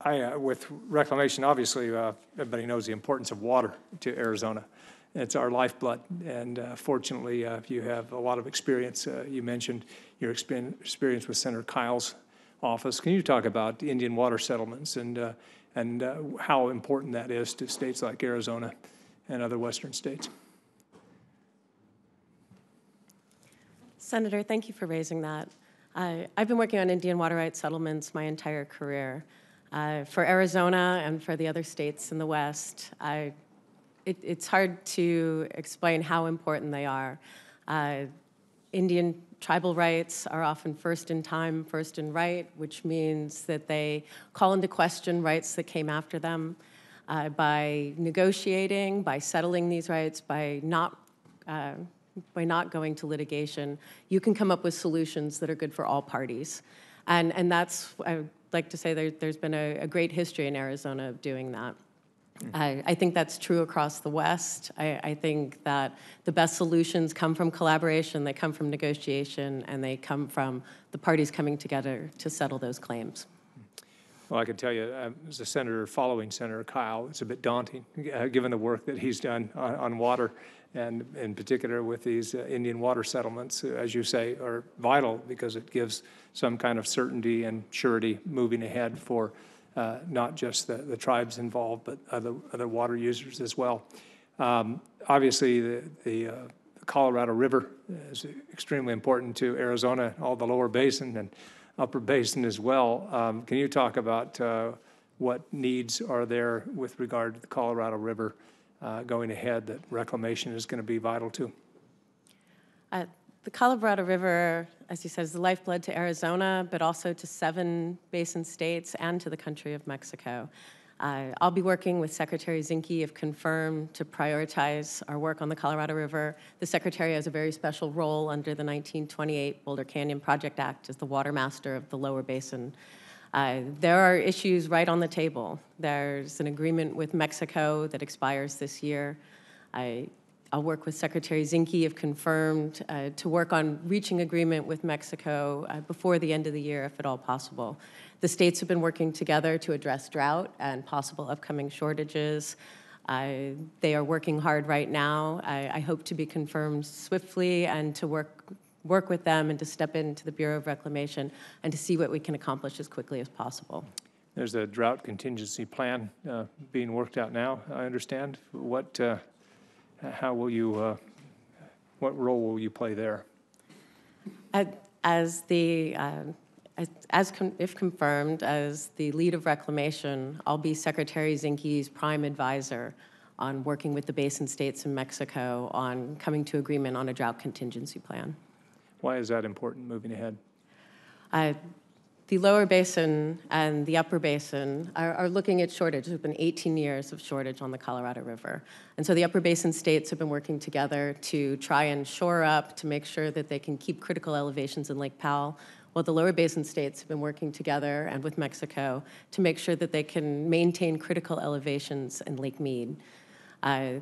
I, uh, with reclamation, obviously, uh, everybody knows the importance of water to Arizona. It's our lifeblood, and uh, fortunately, uh, you have a lot of experience. Uh, You mentioned your experience with Senator Kyl's office. Can you talk about Indian water settlements and, uh, and how important that is to states like Arizona and other western states? Senator, thank you for raising that. I've been working on Indian water rights settlements my entire career. Uh, for Arizona and for the other states in the West, I, it, it's hard to explain how important they are. Uh, Indian tribal rights are often first in time, first in right, which means that they call into question rights that came after them. Uh, by negotiating, by settling these rights, by not uh, by not going to litigation, you can come up with solutions that are good for all parties. And, and that's, would like to say there, there's been a, a great history in Arizona of doing that. I, I think that's true across the West. I, I think that the best solutions come from collaboration, they come from negotiation, and they come from the parties coming together to settle those claims. Well, I can tell you, um, as a senator following Senator Kyl, it's a bit daunting, uh, given the work that he's done on, on water, and in particular with these uh, Indian water settlements, as you say, are vital because it gives some kind of certainty and surety moving ahead for uh, not just the, the tribes involved, but other, other water users as well. Um, obviously, the, the, uh, Colorado River is extremely important to Arizona, all the lower basin, and upper basin as well. Um, Can you talk about uh, what needs are there with regard to the Colorado River uh, going ahead that reclamation is going to be vital to? Uh, the Colorado River, as you said, is the lifeblood to Arizona, but also to seven basin states and to the country of Mexico. Uh, I'll be working with Secretary Zinke if confirmed, to prioritize our work on the Colorado River. The Secretary has a very special role under the 1928 Boulder Canyon Project Act as the water master of the lower basin. Uh, there are issues right on the table. There's an agreement with Mexico that expires this year. I, I'll work with Secretary Zinke, if confirmed, uh, to work on reaching agreement with Mexico uh, before the end of the year, if at all possible. The states have been working together to address drought and possible upcoming shortages. They are working hard right now. I, I hope to be confirmed swiftly and to work work with them and to step into the Bureau of Reclamation and to see what we can accomplish as quickly as possible. There's a drought contingency plan uh, being worked out now, I understand. What, uh, how will you, uh, what role will you play there? As the, uh, as, as con- if confirmed, as the lead of reclamation, I'll be Secretary Zinke's prime advisor on working with the basin states in Mexico on coming to agreement on a drought contingency plan. Why is that important moving ahead? Uh, the lower basin and the upper basin are, are, looking at shortage. There's been 18 years of shortage on the Colorado River. And so the upper basin states have been working together to try and shore up to make sure that they can keep critical elevations in Lake Powell, while the lower basin states have been working together and with Mexico to make sure that they can maintain critical elevations in Lake Mead. Uh,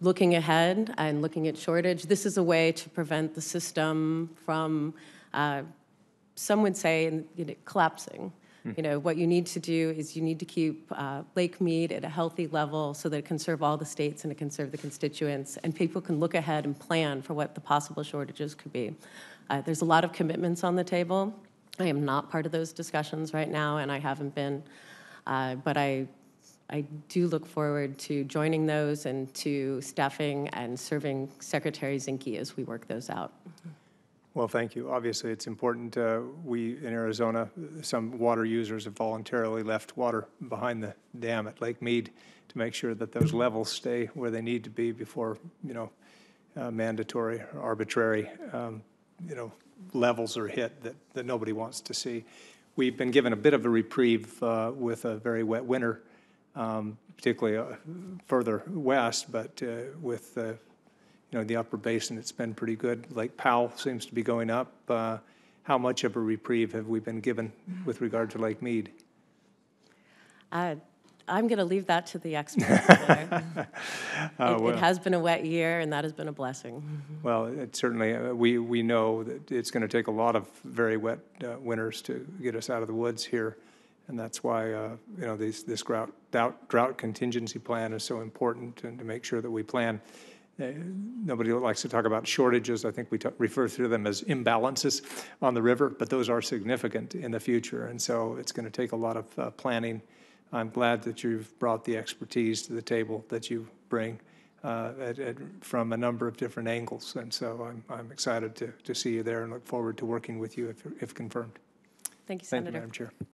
looking ahead and looking at shortage, this is a way to prevent the system from, uh, some would say, you know, collapsing. Hmm. You know, what you need to do is you need to keep uh, Lake Mead at a healthy level so that it can serve all the states and it can serve the constituents, and people can look ahead and plan for what the possible shortages could be. Uh, there's a lot of commitments on the table. I am not part of those discussions right now, and I haven't been. Uh, but I I do look forward to joining those and to staffing and serving Secretary Zinke as we work those out. Well, thank you. Obviously, it's important. Uh, we in Arizona, some water users have voluntarily left water behind the dam at Lake Mead to make sure that those levels stay where they need to be before, you know, uh, mandatory or arbitrary, um, you know, levels are hit that, that nobody wants to see. We've been given a bit of a reprieve uh, with a very wet winter um, particularly uh, further west, but uh, with uh, you know the upper basin, it's been pretty good. Lake Powell seems to be going up. Uh, how much of a reprieve have we been given with regard to Lake Mead? Uh, I'm going to leave that to the experts. it, well, it, has been a wet year, and that has been a blessing. Well, it certainly, uh, we, we know that it's going to take a lot of very wet uh, winters to get us out of the woods here And that's why, uh, you know, these, this drought, drought drought contingency plan is so important and to make sure that we plan. Uh, Nobody likes to talk about shortages. I think we ta- refer to them as imbalances on the river, but those are significant in the future. And so it's going to take a lot of uh, planning. I'm glad that you've brought the expertise to the table that you bring uh, at, at, from a number of different angles. And so I'm, I'm excited to, to see you there and look forward to working with you if, if confirmed. Thank you, Senator. Thank you, Senator. Madam Chair.